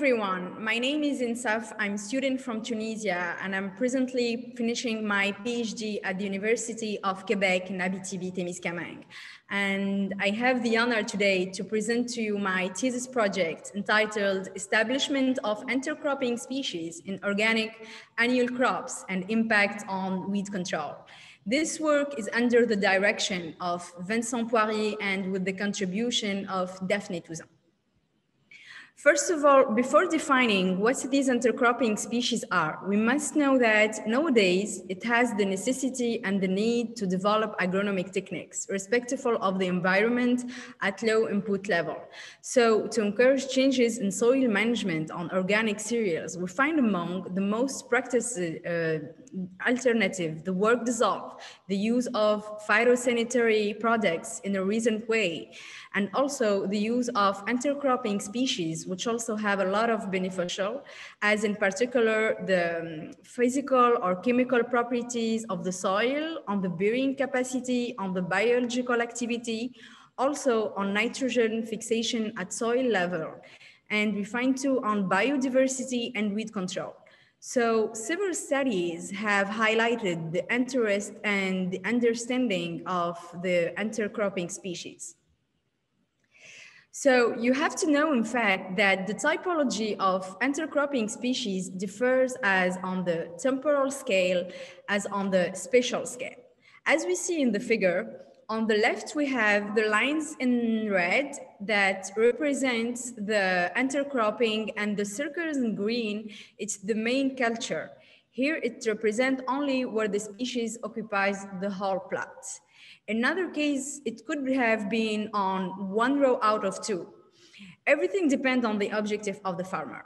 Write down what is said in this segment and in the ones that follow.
everyone, my name is Insaf. I'm a student from Tunisia and I'm presently finishing my PhD at the University of Quebec in Abitibi-Témiscamingue. And I have the honor today to present to you my thesis project entitled Establishment of Intercropping Species in Organic Annual Crops and Impact on Weed Control. This work is under the direction of Vincent Poirier and with the contribution of Daphne Touzan. First of all, before defining what these intercropping species are, we must know that nowadays it has the necessity and the need to develop agronomic techniques, respectful of the environment at low input level. So to encourage changes in soil management on organic cereals, we find among the most practiced uh, alternative, the work dissolve, the use of phytosanitary products in a recent way, and also the use of intercropping species, which also have a lot of beneficial, as in particular the um, physical or chemical properties of the soil, on the bearing capacity, on the biological activity, also on nitrogen fixation at soil level. And we find too on biodiversity and weed control. So several studies have highlighted the interest and the understanding of the intercropping species. So you have to know, in fact, that the typology of intercropping species differs as on the temporal scale as on the spatial scale. As we see in the figure, on the left, we have the lines in red that represent the intercropping and the circles in green, it's the main culture. Here it represents only where the species occupies the whole plot. Another case, it could have been on one row out of two. Everything depends on the objective of the farmer.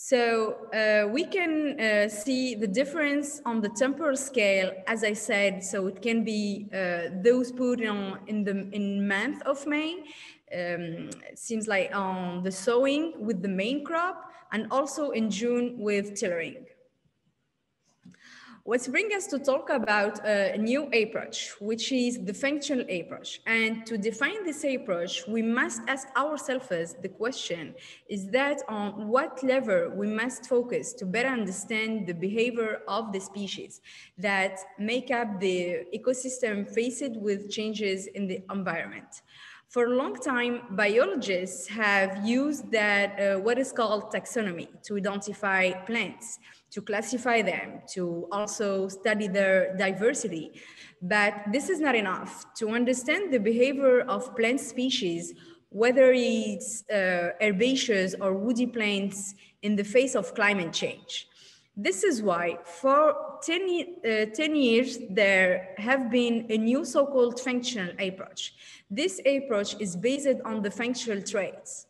So uh, we can uh, see the difference on the temporal scale, as I said, so it can be uh, those put on in the in month of May, um, seems like on the sowing with the main crop, and also in June with tillering. What brings us to talk about a new approach, which is the functional approach. And to define this approach, we must ask ourselves the question, is that on what level we must focus to better understand the behavior of the species that make up the ecosystem faced with changes in the environment. For a long time, biologists have used that uh, what is called taxonomy to identify plants to classify them, to also study their diversity. But this is not enough. To understand the behavior of plant species, whether it's uh, herbaceous or woody plants in the face of climate change. This is why for 10, uh, 10 years, there have been a new so-called functional approach. This approach is based on the functional traits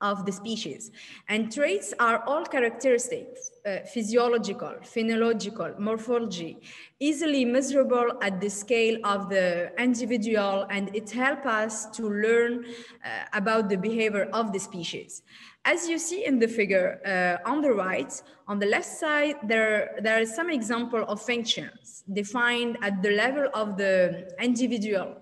of the species. And traits are all characteristics, uh, physiological, phenological, morphology, easily measurable at the scale of the individual, and it helps us to learn uh, about the behavior of the species. As you see in the figure uh, on the right, on the left side, there, there are some example of functions defined at the level of the individual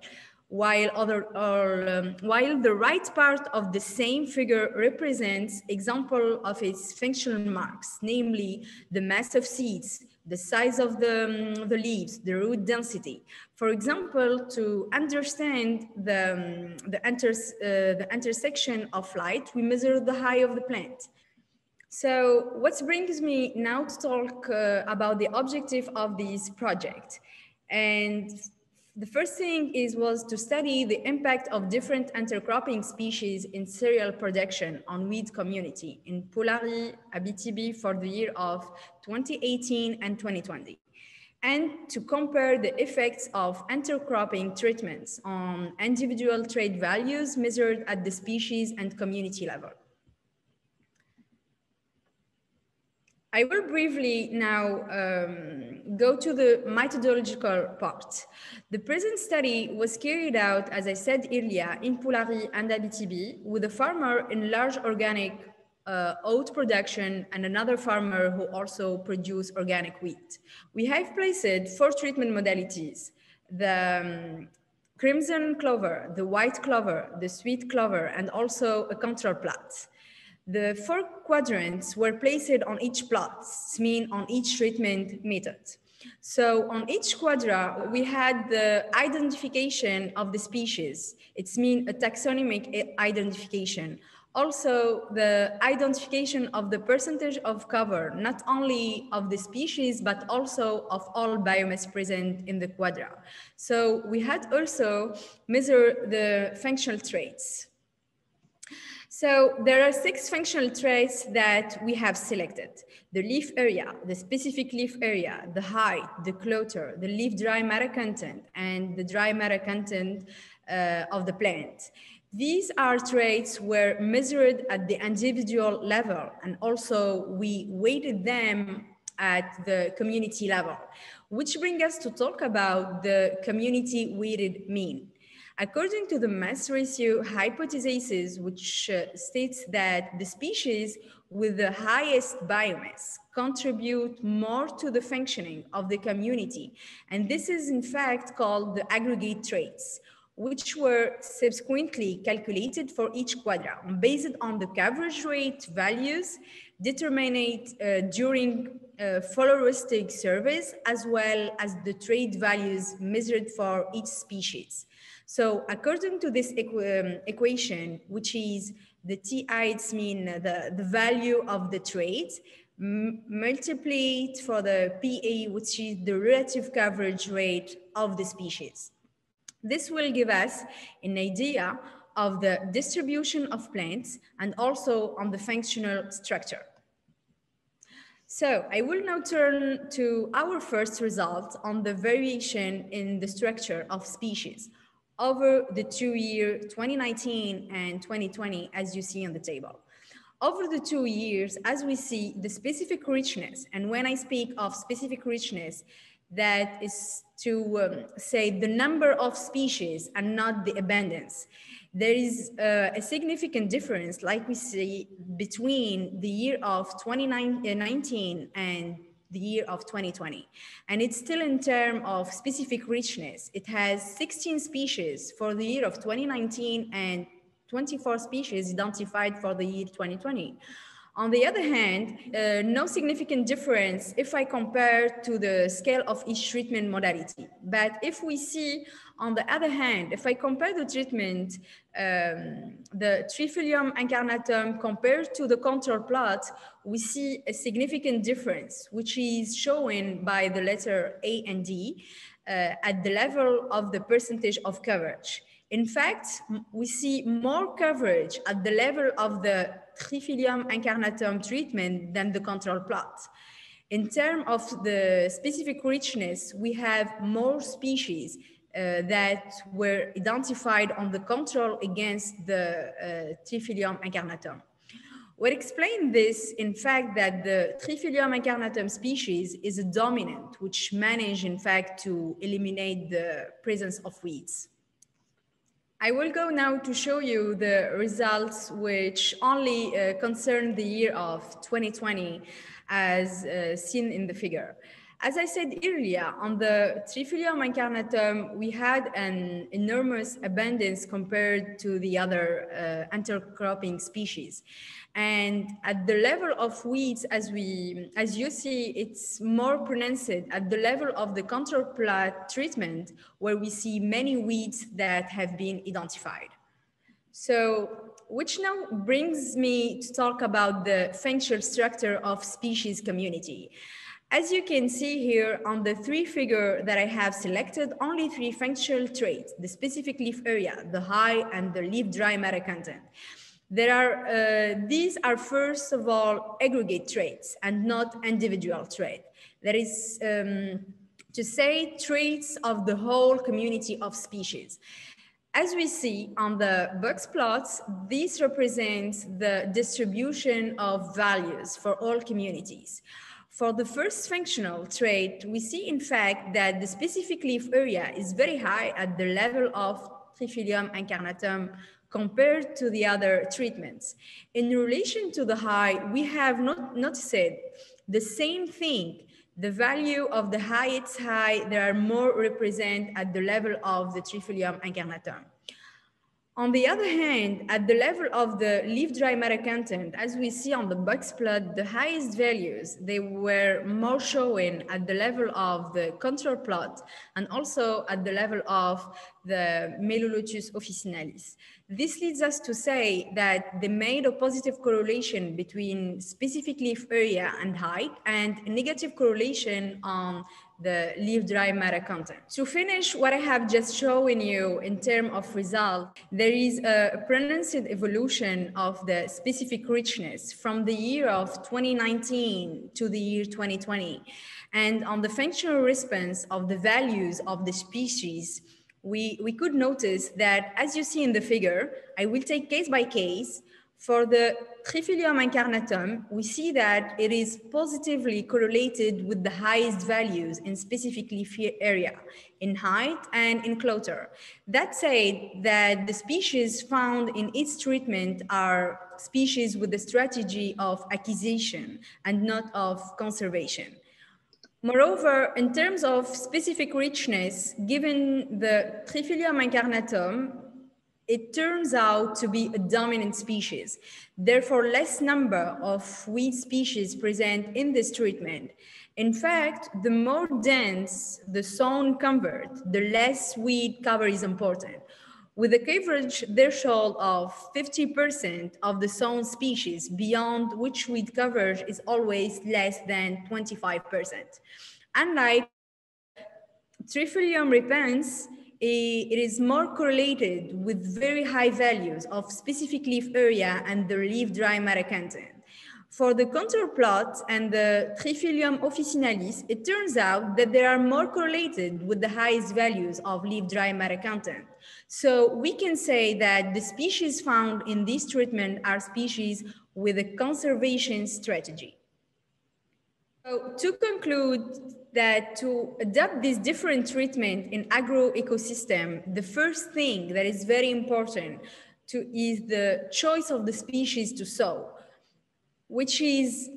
while, other, or, um, while the right part of the same figure represents example of its functional marks, namely the mass of seeds, the size of the, um, the leaves, the root density. For example, to understand the, um, the, inter, uh, the intersection of light, we measure the height of the plant. So what brings me now to talk uh, about the objective of this project. And the first thing is was to study the impact of different intercropping species in cereal production on weed community in Poularies, Abitibi for the year of 2018 and 2020 and to compare the effects of intercropping treatments on individual trait values measured at the species and community level. I will briefly now um, go to the methodological part. The present study was carried out, as I said earlier, in Poularies and Abitibi with a farmer in large organic uh, oat production and another farmer who also produce organic wheat. We have placed four treatment modalities, the um, crimson clover, the white clover, the sweet clover, and also a control plot. The four quadrants were placed on each plot, mean on each treatment method. So on each quadra, we had the identification of the species. It's mean a taxonomic identification. Also, the identification of the percentage of cover, not only of the species, but also of all biomass present in the quadra. So we had also measure the functional traits. So there are six functional traits that we have selected. The leaf area, the specific leaf area, the height, the clutter, the leaf dry matter content, and the dry matter content uh, of the plant. These are traits were measured at the individual level, and also we weighted them at the community level, which brings us to talk about the community weighted mean. According to the mass ratio hypothesis, which uh, states that the species with the highest biomass contribute more to the functioning of the community. And this is in fact called the aggregate traits, which were subsequently calculated for each quadra based on the coverage rate values determined uh, during uh, surveys as well as the trait values measured for each species. So according to this equ um, equation, which is the TI, it's mean the, the value of the trait, multiplied for the PA, which is the relative coverage rate of the species. This will give us an idea of the distribution of plants and also on the functional structure. So I will now turn to our first result on the variation in the structure of species over the two year 2019 and 2020, as you see on the table. Over the two years, as we see the specific richness, and when I speak of specific richness, that is to um, say the number of species and not the abundance. There is uh, a significant difference, like we see, between the year of 2019 and the year of 2020. And it's still in terms of specific richness. It has 16 species for the year of 2019 and 24 species identified for the year 2020. On the other hand, uh, no significant difference if I compare to the scale of each treatment modality. But if we see, on the other hand, if I compare the treatment, um, the Trifolium incarnatum compared to the control plot, we see a significant difference, which is shown by the letter A and D uh, at the level of the percentage of coverage. In fact, we see more coverage at the level of the Trifolium incarnatum treatment than the control plot. In terms of the specific richness, we have more species uh, that were identified on the control against the uh, Trifolium incarnatum. What explains this, in fact, that the Trifolium incarnatum species is a dominant, which managed, in fact, to eliminate the presence of weeds. I will go now to show you the results which only uh, concern the year of 2020 as uh, seen in the figure. As I said earlier, on the Trifolium incarnatum, we had an enormous abundance compared to the other uh, intercropping species. And at the level of weeds, as we, as you see, it's more pronounced at the level of the control plot treatment, where we see many weeds that have been identified. So, which now brings me to talk about the functional structure of species community. As you can see here on the three figure that I have selected, only three functional traits, the specific leaf area, the high and the leaf dry matter content. There are, uh, these are first of all aggregate traits and not individual trait. That is um, to say traits of the whole community of species. As we see on the box plots, this represents the distribution of values for all communities. For the first functional trait, we see in fact that the specific leaf area is very high at the level of Trifolium incarnatum compared to the other treatments. In relation to the high, we have not, not said the same thing. The value of the high, it's high, there are more represent at the level of the Trifolium incarnatum. On the other hand, at the level of the leaf dry matter content, as we see on the box plot, the highest values, they were more showing at the level of the control plot and also at the level of the Melilotus officinalis. This leads us to say that they made a positive correlation between specific leaf area and height and negative correlation on the leaf dry matter content. To finish what I have just shown you in terms of result, there is a pronounced evolution of the specific richness from the year of 2019 to the year 2020. And on the functional response of the values of the species, we, we could notice that as you see in the figure, I will take case by case, for the Trifolium incarnatum, we see that it is positively correlated with the highest values in specific leaf area, in height and in clutter. That said, that the species found in its treatment are species with the strategy of acquisition and not of conservation. Moreover, in terms of specific richness, given the Trifolium incarnatum, it turns out to be a dominant species. Therefore, less number of weed species present in this treatment. In fact, the more dense the zone convert, the less weed cover is important. With a coverage threshold of 50% of the zone species, beyond which weed coverage is always less than 25%. Unlike Trifolium repens, it is more correlated with very high values of specific leaf area and the leaf dry matter content. For the contour plot and the Trifolium officinalis, it turns out that they are more correlated with the highest values of leaf dry matter content. So we can say that the species found in this treatment are species with a conservation strategy. So to conclude, that to adopt this different treatment in agro ecosystem, the first thing that is very important to is the choice of the species to sow, which is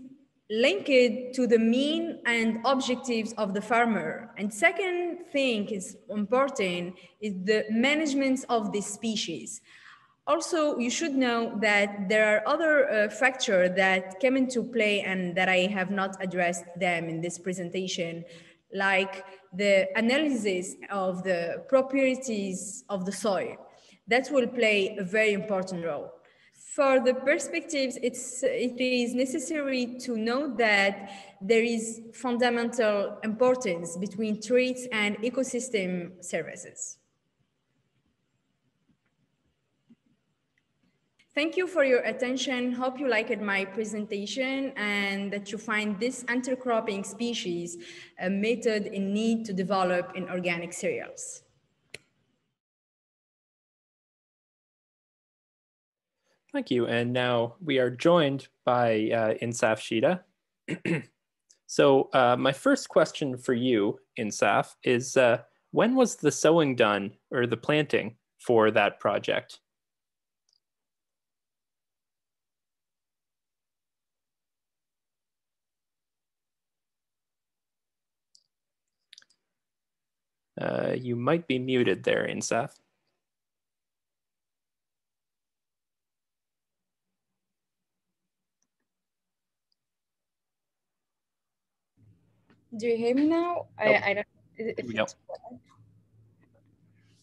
linked to the mean and objectives of the farmer. And second thing is important is the management of the species. Also, you should know that there are other uh, factors that came into play and that I have not addressed them in this presentation, like the analysis of the properties of the soil. That will play a very important role. For the perspectives, it's, it is necessary to know that there is fundamental importance between traits and ecosystem services. Thank you for your attention. Hope you liked my presentation and that you find this intercropping species a method in need to develop in organic cereals. Thank you. And now we are joined by uh, Insaf Chida. so uh, my first question for you, Insaf, is uh, when was the sowing done or the planting for that project? Uh, you might be muted there, Insaf. Do you hear me now? Nope. I, I don't. If we it's, work.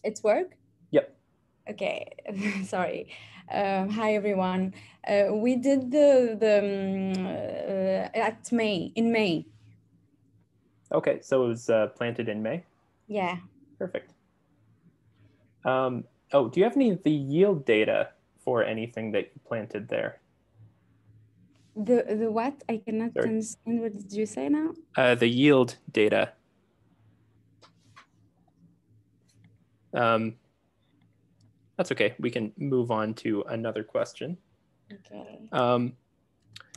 it's work. Yep. Okay, sorry. Uh, hi everyone. Uh, we did the the um, uh, at May in May. Okay, so it was uh, planted in May. Yeah. Perfect. Um, oh, do you have any of the yield data for anything that you planted there? The the what? I cannot Sorry. understand. What did you say now? Uh, the yield data. Um, that's okay. We can move on to another question. Okay. Um,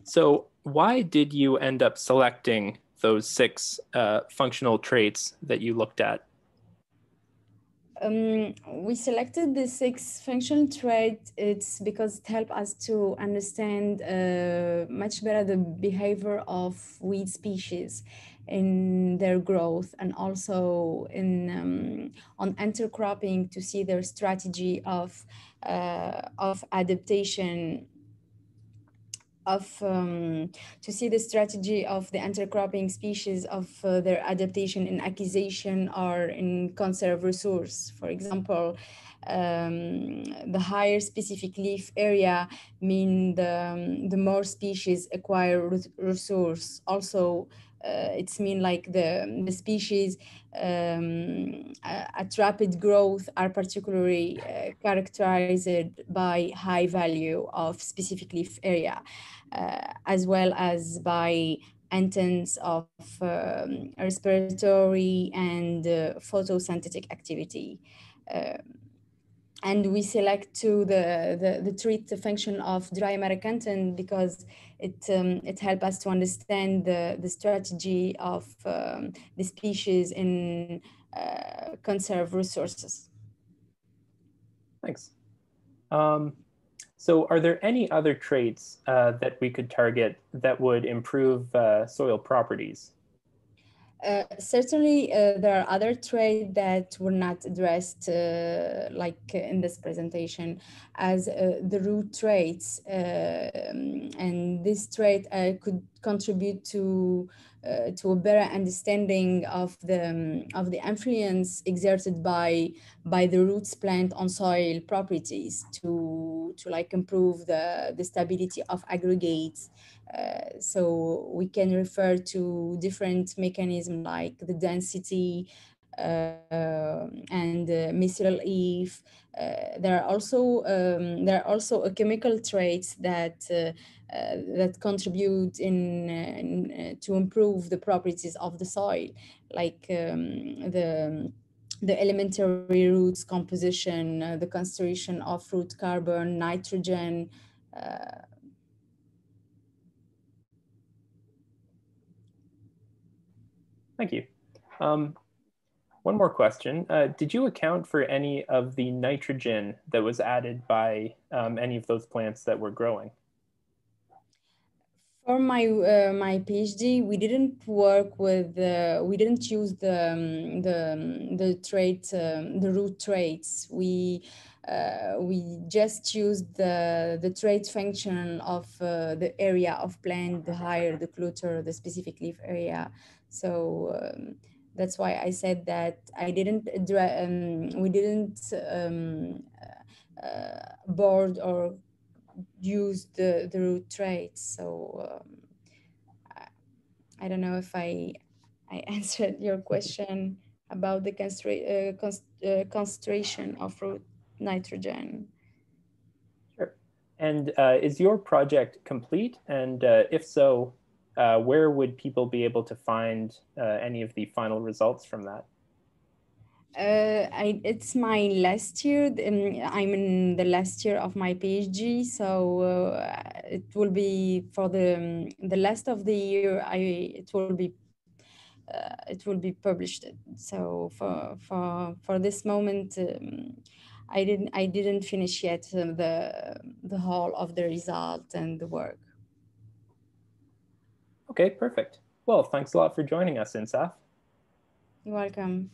so why did you end up selecting those six uh, functional traits that you looked at? Um, we selected the six functional traits. It's because it helped us to understand uh, much better the behavior of weed species. in their growth and also in um, on intercropping to see their strategy of uh, of adaptation of um, to see the strategy of the intercropping species of uh, their adaptation in acquisition or in conserve resource. For example, um, the higher specific leaf area mean the, um, the more species acquire resource. Also, it's mean like the, the species um, at rapid growth are particularly uh, characterized by high value of specific leaf area, uh, as well as by intense of um, respiratory and uh, photosynthetic activity. Um, and we select to the, the, the treat the function of dry matter content because it, um, it helps us to understand the, the strategy of um, the species in uh, conserve resources. Thanks. Um, so are there any other traits uh, that we could target that would improve uh, soil properties? Uh, certainly, uh, there are other traits that were not addressed, uh, like in this presentation, as uh, the root traits, um, and this trait uh, could contribute to to a better understanding of the um, of the influence exerted by by the roots plant on soil properties to to like improve the the stability of aggregates uh, so we can refer to different mechanisms like the density uh, and uh, mycelial eve. Uh, there are also um, there are also chemical traits that uh, that contribute in, in to improve the properties of the soil, like um, the the elementary roots composition, the concentration of root carbon, nitrogen, Thank you. Um, one more question. Uh, did you account for any of the nitrogen that was added by um, any of those plants that were growing? For my uh, my PhD, we didn't work with uh, we didn't use the um, the um, the trait um, the root traits. We uh, we just used the the trait function of uh, the area of plant, the higher the clutter, the specific leaf area. So um, that's why I said that I didn't, um, we didn't um, uh, board or use the, the root traits. So um, I, don't know if I, I answered your question about the uh, const uh, concentration of root nitrogen. Sure. And uh, is your project complete? And uh, if so, uh, where would people be able to find uh, any of the final results from that? Uh, I, it's my last year. Um, I'm in the last year of my PhD, so uh, it will be for the um, the last of the year. I it will be uh, it will be published. So for for for this moment, um, I didn't I didn't finish yet uh, the the whole of the result and the work. Okay, perfect. Well, thanks a lot for joining us, Insaf. You're welcome.